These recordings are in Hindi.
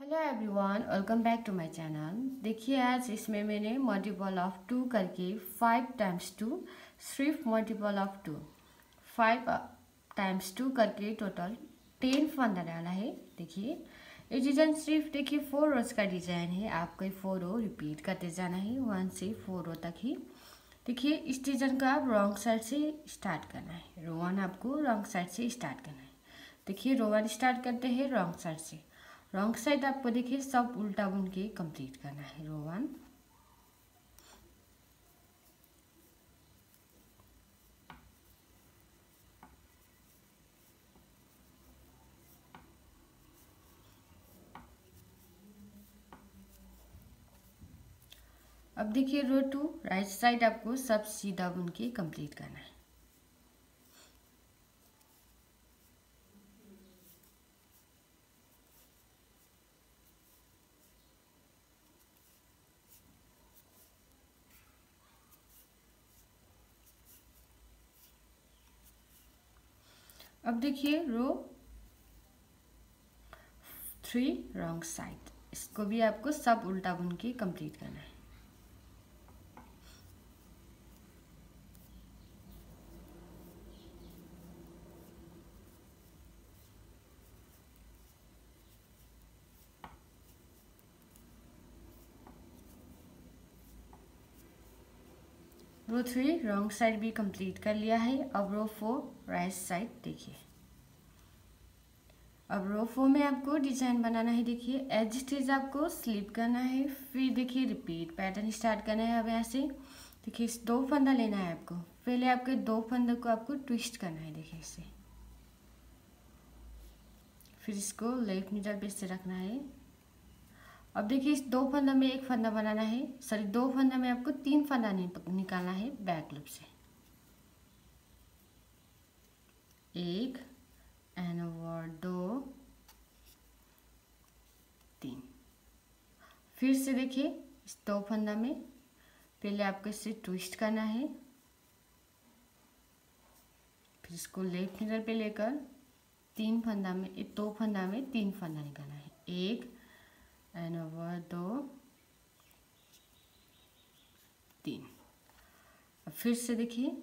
Hello everyone welcome back to my channel देखिए आज इसमें मैंने मल्टीपल ऑफ़ टू करके फाइव टाइम्स टू सिर्फ़ multiple of two five times two करके टोटल टेन फंदा डाला है। देखिए, ये डिज़ाइन सिर्फ़ देखिए फोर रोज का डिज़ाइन है। आपको फोर रो रिपीट करते जाना है। वन से फोर रो तक ही। देखिए, इस डिज़ाइन का आप रॉन्ग साइड से स्टार्ट करना है। रो वन आपको रॉन्ग साइड से स्टार्ट करना है। देखिए रो वन स्टार्ट करते हैं रॉन्ग साइड से। रॉन्ग साइड आपको देखिए सब उल्टा बुन के कंप्लीट करना है रो वन अब देखिए रो टू राइट साइड आपको सब सीधा बुन के कंप्लीट करना है। अब देखिए रो थ्री रॉन्ग साइड इसको भी आपको सब उल्टा बुन के कंप्लीट करना है। रो थ्री रॉन्ग साइड भी कंप्लीट कर लिया है। अब रो फोर राइट साइड देखिए। अब रो फोर में आपको डिज़ाइन बनाना है, देखिए। एज स्टेज आपको स्लिप करना है, फिर देखिए रिपीट पैटर्न स्टार्ट करना है अब यहाँ से। देखिए दो फंदा लेना है आपको। पहले आपके दो फंदे को आपको ट्विस्ट करना है, देखिए इसे। फिर इसको लेफ़्ट नीडल पे से रखना है। अब देखिए, इस दो फंदा में एक फंदा बनाना है। सॉरी, दो फंदा में आपको तीन फंदा निकालना है बैक लूप से। एक एंड ओवर दो, तीन। फिर से देखिए, इस दो फंदा में पहले आपको इसे ट्विस्ट करना है। फिर इसको लेफ़्ट मिरर पे लेकर तीन फंदा में, दो फंदा में तीन फंदा निकालना है। एक एंड ओवर दो तीन अब फिर से देखिए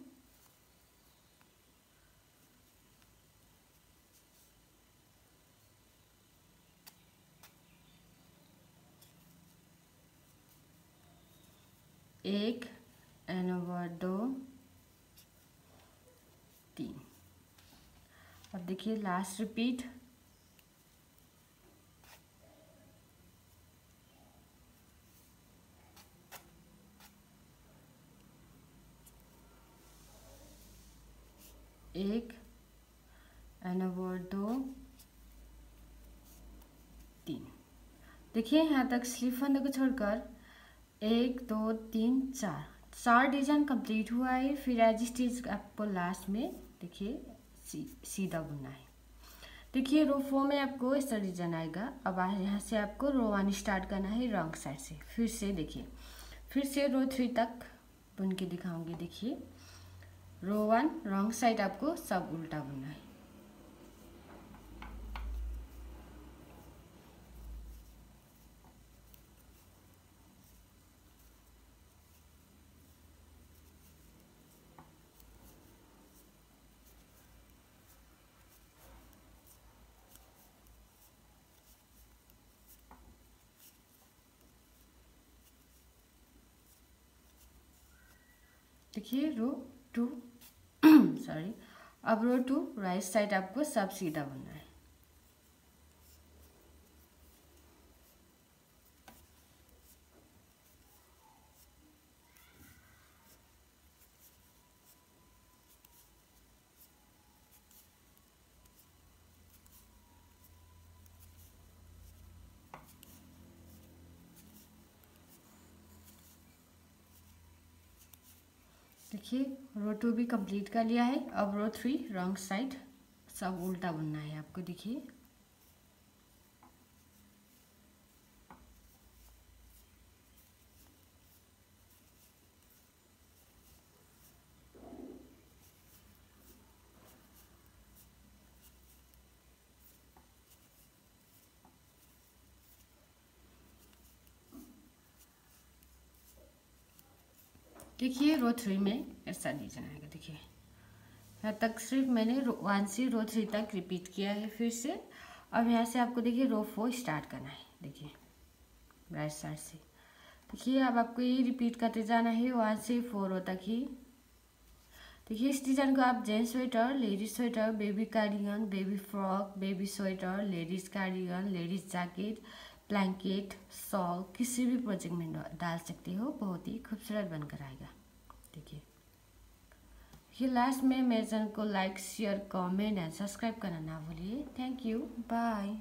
एक एंड ओवर दो तीन अब देखिए लास्ट रिपीट एक एंड दो तीन। देखिए यहाँ तक स्लीव फंदे को छोड़कर एक दो तीन चार। चार डिज़ाइन कंप्लीट हुआ है फिर एज स्टिच आपको लास्ट में देखिए सी, सीधा बुनना है। देखिए रो फोर में आपको इस तरह डिज़ाइन आएगा। अब यहाँ से आपको रो वन स्टार्ट करना है रॉन्ग साइड से। फिर से देखिए फिर से रो थ्री तक बुन के दिखाऊँगी देखिए। रो वन रॉन्ग साइड आपको सब उल्टा बुनना है। देखिए रो टू सॉरी अब रो टू राइट साइड आपको सब सीधा बनना है। देखिए रो टू भी कंप्लीट कर लिया है। अब रो थ्री रॉन्ग साइड सब उल्टा बुनना है आपको, देखिए। देखिए रो थ्री में ऐसा डिज़ाइन आएगा देखिए। यहाँ तक सिर्फ़ मैंने वन से रो थ्री तक रिपीट किया है फिर से। अब यहाँ से आपको देखिए रो फोर स्टार्ट करना है, देखिए। राइट साइड से। देखिए, अब आपको ये रिपीट करते जाना है वन से फोर रो तक ही। देखिए, इस डिज़ाइन को आप gents sweater ladies sweater baby cardigan baby frock baby sweater ladies cardigan ladies jacket blanket, shawl, किसी भी प्रोजेक्ट में डाल सकते हो। बहुत ही खूबसूरत बनकर आएगा। देखिए। ये लास्ट में मेरे चैनल को like share comment and subscribe करना ना भूलिए। Thank you bye